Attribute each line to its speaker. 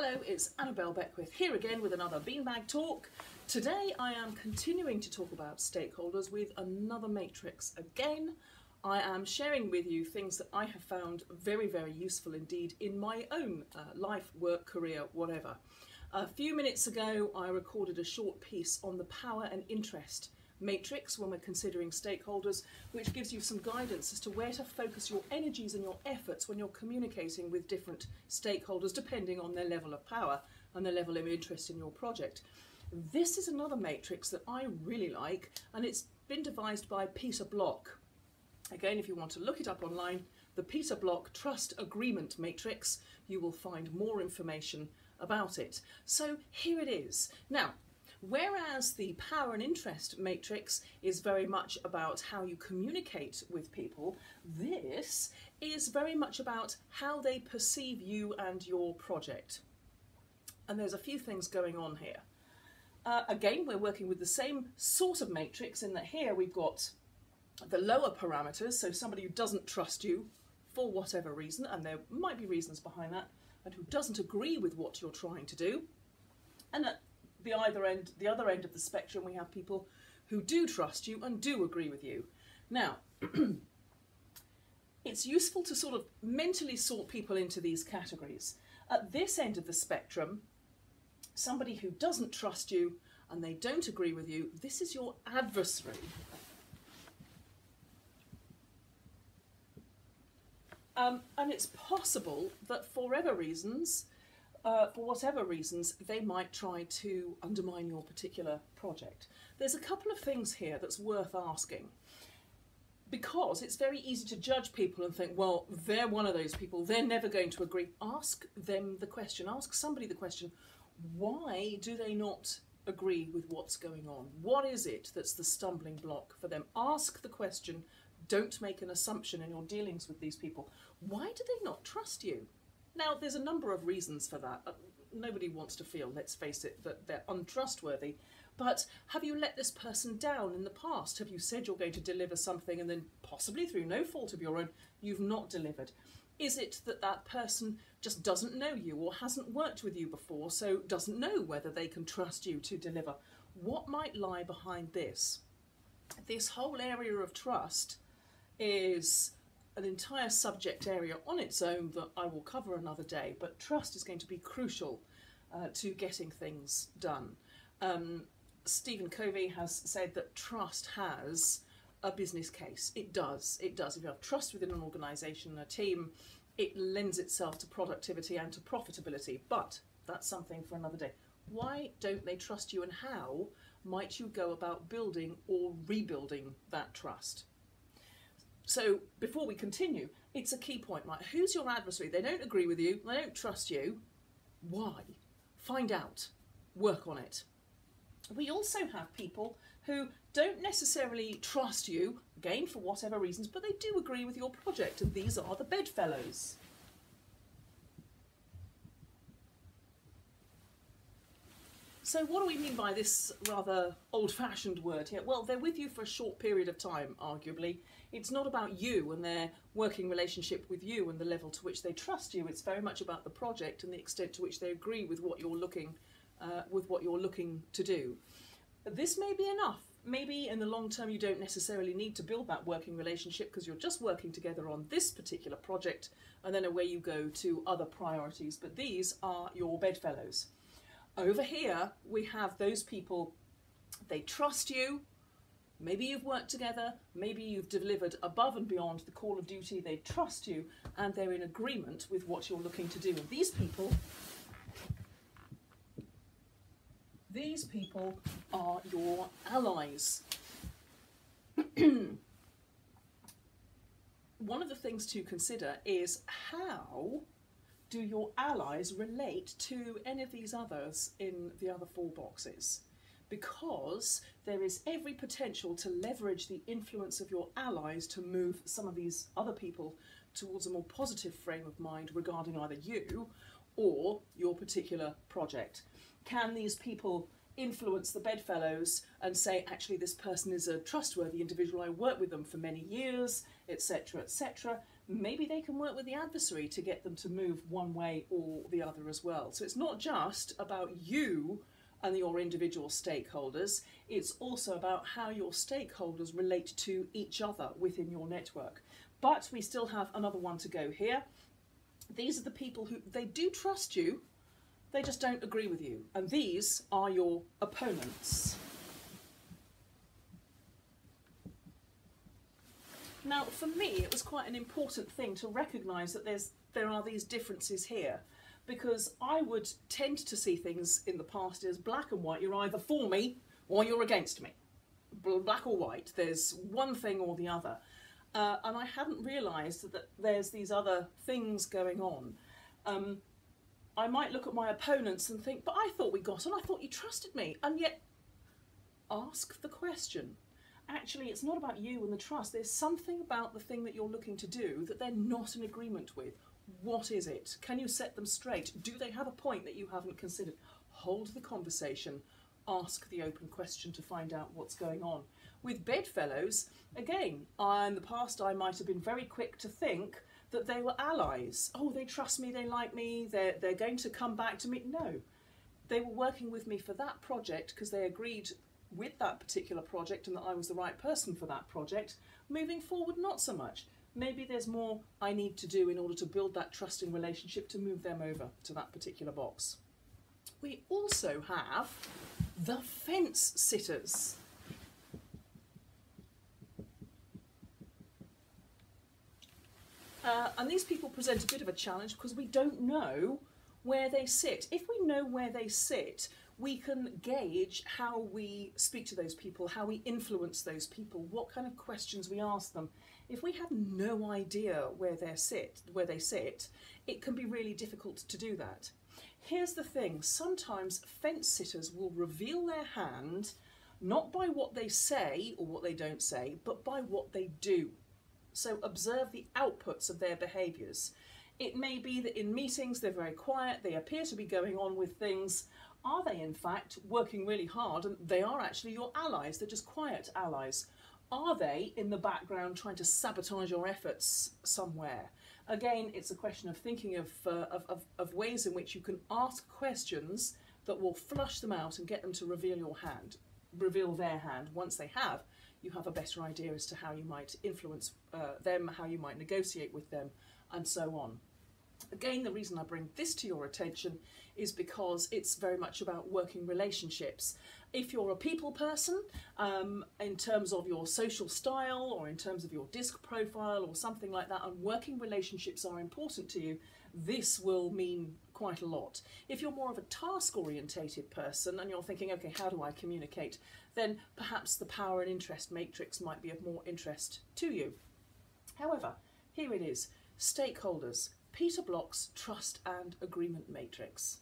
Speaker 1: Hello, it's Annabelle Beckwith here again with another Beanbag Talk. Today I am continuing to talk about stakeholders with another matrix. Again, I am sharing with you things that I have found very, very useful indeed in my own uh, life, work, career, whatever. A few minutes ago I recorded a short piece on the power and interest matrix when we're considering stakeholders, which gives you some guidance as to where to focus your energies and your efforts when you're communicating with different stakeholders, depending on their level of power and their level of interest in your project. This is another matrix that I really like, and it's been devised by Peter Block. Again, if you want to look it up online, the Peter Block Trust Agreement Matrix, you will find more information about it. So here it is. Now, Whereas the power and interest matrix is very much about how you communicate with people, this is very much about how they perceive you and your project. And there's a few things going on here. Uh, again, we're working with the same sort of matrix in that here we've got the lower parameters, so somebody who doesn't trust you for whatever reason, and there might be reasons behind that, and who doesn't agree with what you're trying to do. And at the either end, the other end of the spectrum, we have people who do trust you and do agree with you. Now, it's useful to sort of mentally sort people into these categories. At this end of the spectrum, somebody who doesn't trust you and they don't agree with you, this is your adversary. Um, and it's possible that for whatever reasons, uh, for whatever reasons, they might try to undermine your particular project. There's a couple of things here that's worth asking. Because it's very easy to judge people and think, well, they're one of those people, they're never going to agree. Ask them the question, ask somebody the question, why do they not agree with what's going on? What is it that's the stumbling block for them? Ask the question, don't make an assumption in your dealings with these people. Why do they not trust you? Now, there's a number of reasons for that. Uh, nobody wants to feel, let's face it, that they're untrustworthy. But have you let this person down in the past? Have you said you're going to deliver something and then possibly through no fault of your own, you've not delivered? Is it that that person just doesn't know you or hasn't worked with you before, so doesn't know whether they can trust you to deliver? What might lie behind this? This whole area of trust is an entire subject area on its own that I will cover another day, but trust is going to be crucial uh, to getting things done. Um, Stephen Covey has said that trust has a business case. It does. It does. If you have trust within an organisation, a team, it lends itself to productivity and to profitability. But that's something for another day. Why don't they trust you and how might you go about building or rebuilding that trust? So before we continue, it's a key point, right? Who's your adversary? They don't agree with you, they don't trust you. Why? Find out, work on it. We also have people who don't necessarily trust you, again for whatever reasons, but they do agree with your project, and these are the bedfellows. So what do we mean by this rather old-fashioned word here? Well, they're with you for a short period of time, arguably. It's not about you and their working relationship with you and the level to which they trust you. It's very much about the project and the extent to which they agree with what you're looking, uh, with what you're looking to do. This may be enough. Maybe in the long term you don't necessarily need to build that working relationship because you're just working together on this particular project and then away you go to other priorities. But these are your bedfellows. Over here, we have those people, they trust you, maybe you've worked together, maybe you've delivered above and beyond the call of duty, they trust you, and they're in agreement with what you're looking to do. And these people, these people are your allies. One of the things to consider is how do your allies relate to any of these others in the other four boxes? Because there is every potential to leverage the influence of your allies to move some of these other people towards a more positive frame of mind regarding either you or your particular project. Can these people influence the bedfellows and say, actually, this person is a trustworthy individual, I worked with them for many years, etc., etc., maybe they can work with the adversary to get them to move one way or the other as well. So it's not just about you and your individual stakeholders, it's also about how your stakeholders relate to each other within your network. But we still have another one to go here. These are the people who they do trust you, they just don't agree with you. And these are your opponents. Now, for me, it was quite an important thing to recognise that there's there are these differences here, because I would tend to see things in the past as black and white. You're either for me or you're against me, black or white. There's one thing or the other, uh, and I hadn't realised that there's these other things going on. Um, I might look at my opponents and think, but I thought we got on. I thought you trusted me, and yet ask the question actually it's not about you and the trust. There's something about the thing that you're looking to do that they're not in agreement with. What is it? Can you set them straight? Do they have a point that you haven't considered? Hold the conversation, ask the open question to find out what's going on. With bedfellows, again, in the past I might have been very quick to think that they were allies. Oh, they trust me, they like me, they're, they're going to come back to me. No, they were working with me for that project because they agreed with that particular project and that I was the right person for that project. Moving forward, not so much. Maybe there's more I need to do in order to build that trusting relationship to move them over to that particular box. We also have the fence sitters. Uh, and these people present a bit of a challenge because we don't know where they sit. If we know where they sit, we can gauge how we speak to those people, how we influence those people, what kind of questions we ask them. If we have no idea where they sit, where they sit, it can be really difficult to do that. Here's the thing, sometimes fence sitters will reveal their hand not by what they say or what they don't say, but by what they do. So observe the outputs of their behaviours. It may be that in meetings they're very quiet, they appear to be going on with things, are they in fact working really hard and they are actually your allies, they're just quiet allies? Are they in the background trying to sabotage your efforts somewhere? Again, it's a question of thinking of, uh, of, of, of ways in which you can ask questions that will flush them out and get them to reveal your hand, reveal their hand. Once they have, you have a better idea as to how you might influence uh, them, how you might negotiate with them, and so on. Again, the reason I bring this to your attention is because it's very much about working relationships. If you're a people person, um, in terms of your social style or in terms of your disc profile or something like that, and working relationships are important to you, this will mean quite a lot. If you're more of a task orientated person and you're thinking, okay, how do I communicate? Then perhaps the power and interest matrix might be of more interest to you. However, here it is stakeholders, Peter Block's Trust and Agreement Matrix.